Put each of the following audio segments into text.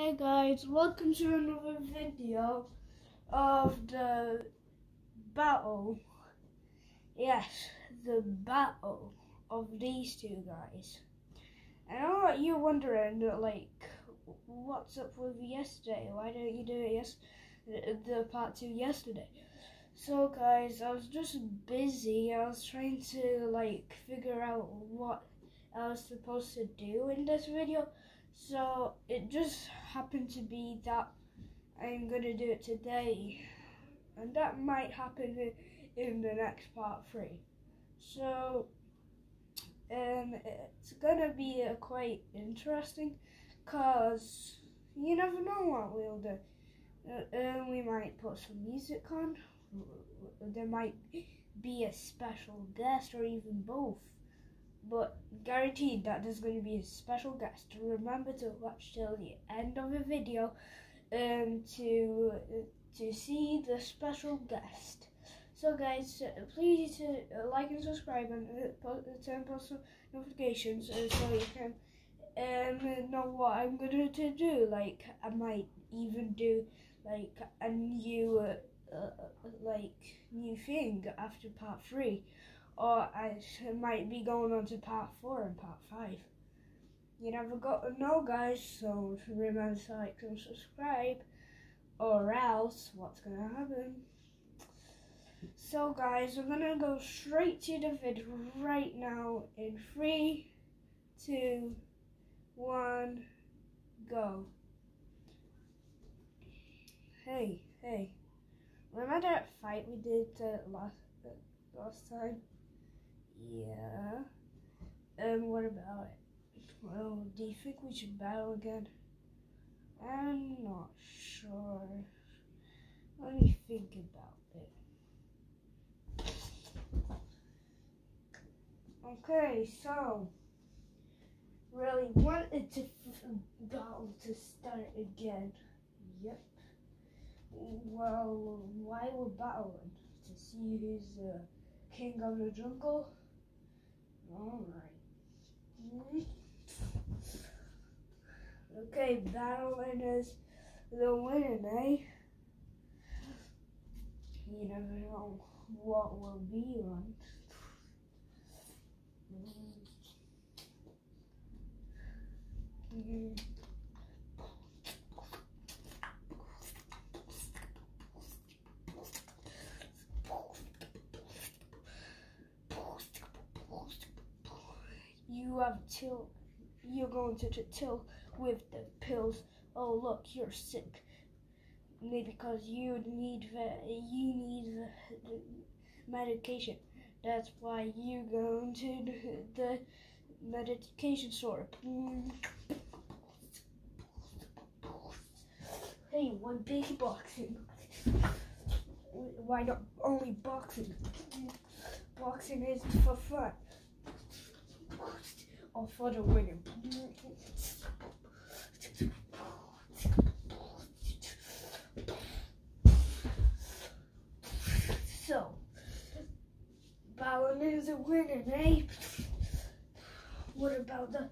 Hey guys, welcome to another video of the battle. Yes, the battle of these two guys. And I know you're wondering, like, what's up with yesterday? Why didn't you do it yes, the part two yesterday? So guys, I was just busy. I was trying to like figure out what I was supposed to do in this video. So it just happened to be that I'm gonna do it today, and that might happen in the next part three. So um, it's gonna be uh, quite interesting, cause you never know what we'll do. Uh, uh, we might put some music on. There might be a special guest or even both but guaranteed that there's going to be a special guest. Remember to watch till the end of the video um, to to see the special guest. So guys, uh, please uh, like and subscribe and uh, turn post notifications uh, so you can um, know what I'm going to do. Like I might even do like a new uh, uh, like new thing after part three or I might be going on to part four and part five. You never got to know, guys, so remember to like and subscribe, or else what's gonna happen? So, guys, we're gonna go straight to the vid right now in three, two, one, go. Hey, hey, remember that fight we did uh, last uh, last time? Yeah. And what about it? Well, do you think we should battle again? I'm not sure. Let me think about it. Okay, so really wanted to battle to start again. Yep. Well, why we're battling? To see who's the uh, king of the jungle? Alright. Okay, battle battling is the winner, eh? You never know what will be on. Mm. You have till you're going to the till with the pills. Oh look, you're sick. Maybe because you need you need the, medication. That's why you go to the medication store. Hey, one big boxing. Why not only boxing? Boxing is for fun or for the winning. So, Bowling is a winner, eh? What about the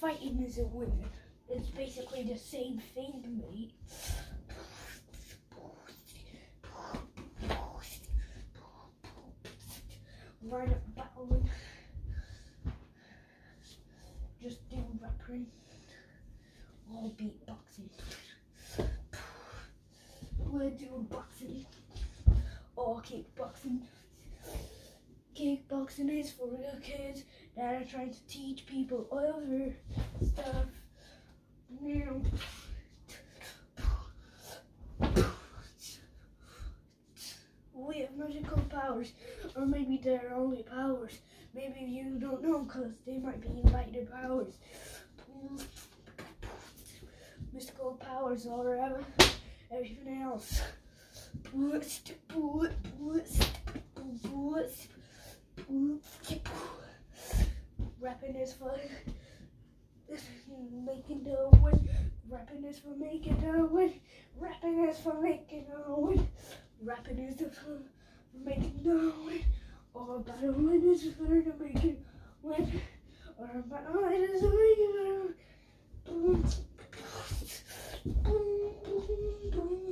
fighting is a winner? It's basically the same thing mate. Right battling. All beatboxing. We're doing boxing. Or kickboxing. Kickboxing is for real kids that are trying to teach people other stuff. Now. We have magical powers, or maybe they're only powers. Maybe you don't know because they might be invited powers mystical powers or everything else. Rapping is for making the win. Rapping is for making the win. Rapping is for making the win. Rapping is for make no win, or about a win is better to make it win, or about a win is making it win. Boom, boom, boom, boom.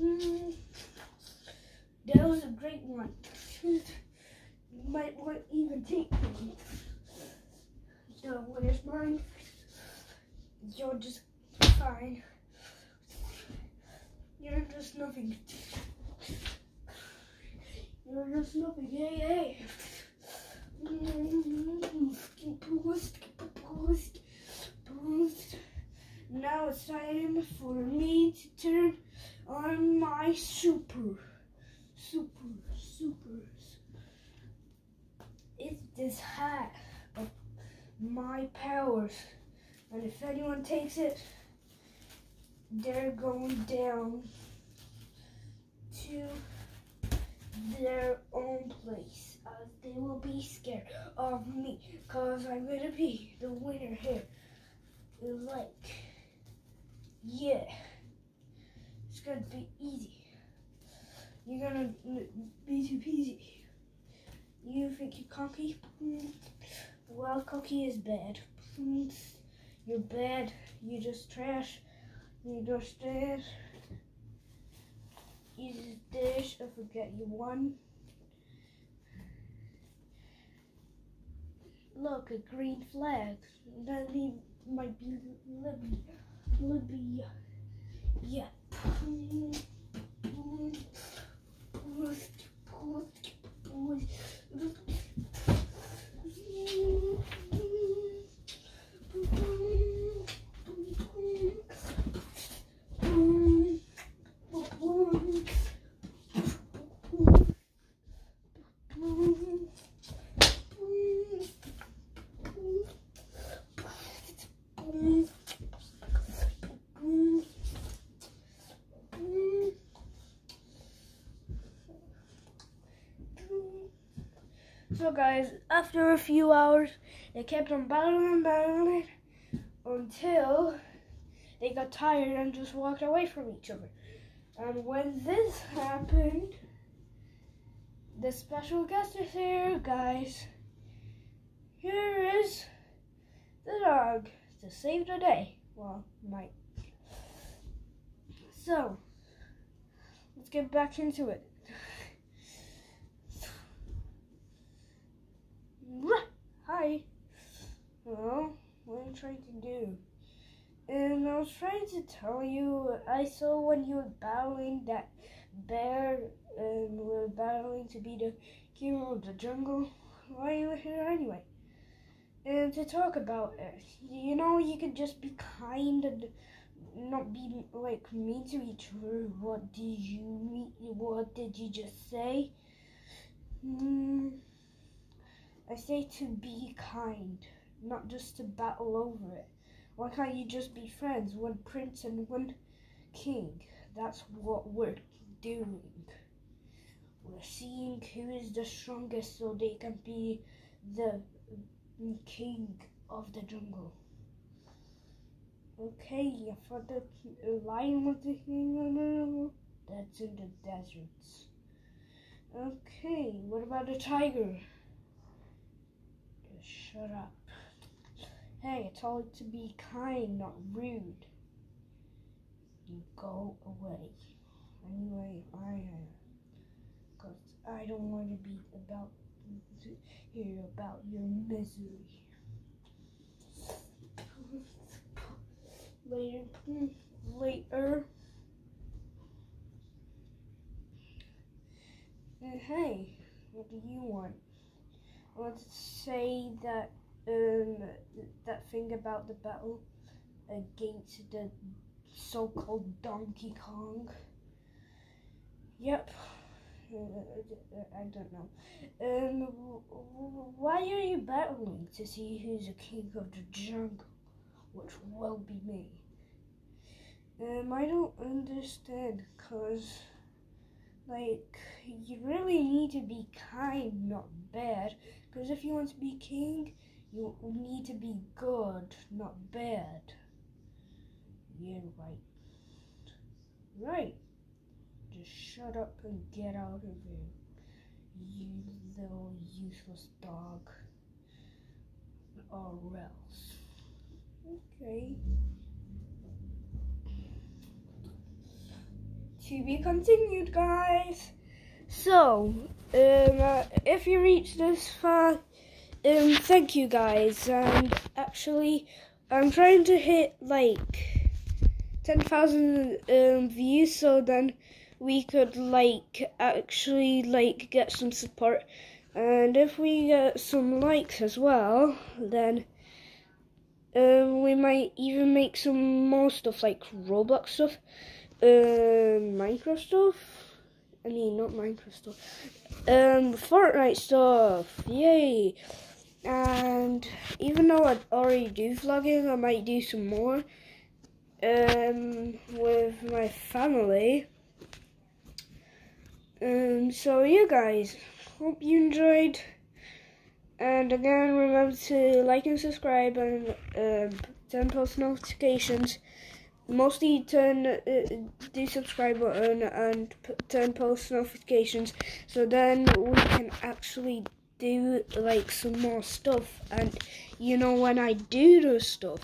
That was a great one. you might want even take one. So when mine, you're just fine. You're just nothing. You're just nothing. Hey, hey. Boost, boost, boost. Now it's time for me to turn on my super, super, supers. It's this hat of my powers. And if anyone takes it, they're going down to their own place. As they will be scared of me. Cause I'm gonna be the winner here. Like yeah. It's gonna be easy. You're gonna be too peasy. You think you're cocky? Mm. Well, cocky is bad. Mm. You're bad. You just trash. You just trash. You dish. I forget you won. Look, a green flag. That might be Libya. Libya. Yeah. Guys, after a few hours, they kept on battling and battling until they got tired and just walked away from each other. And when this happened, the special guest is here, guys. Here is the dog to save the day. Well, might. So, let's get back into it. Hi. Well, what are you trying to do? And I was trying to tell you, I saw when you were battling that bear and were battling to be the king of the jungle. Why you here anyway? And to talk about it, you know, you could just be kind and not be like mean to each other. What did you mean? What did you just say? Hmm. I say to be kind, not just to battle over it. Why can't you just be friends, one prince and one king? That's what we're doing. We're seeing who is the strongest so they can be the king of the jungle. Okay, I thought the lion was the king. That's in the deserts. Okay, what about the tiger? Just Shut up. Hey, I told you to be kind, not rude. You go away. Anyway, I uh, am. Because I don't want to be about hear about your misery. Later. Hmm, later. Uh, hey, what do you want? let's say that um, that thing about the battle against the so-called Donkey Kong. Yep. Uh, I don't know. Um, why are you battling to see who's the king of the jungle? Which will be me. Um, I don't understand, cause like you really need to be kind, not bad. Because if you want to be king, you need to be good, not bad. Yeah, right. Right. Just shut up and get out of here. You little useless dog. Or else. Okay. To be continued, guys. So, um, uh, if you reach this far, um, thank you guys. And actually, I'm trying to hit like 10,000 um, views, so then we could like actually like get some support. And if we get some likes as well, then um, we might even make some more stuff like Roblox stuff, um, Minecraft stuff. I mean, not Minecraft stuff. Um, Fortnite stuff. Yay! And even though I already do vlogging, I might do some more. Um, with my family. Um, so you guys, hope you enjoyed. And again, remember to like and subscribe and um, turn post notifications. Mostly turn uh, the subscribe button and turn post notifications, so then we can actually do like some more stuff. And you know when I do the stuff.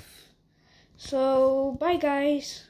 So bye guys.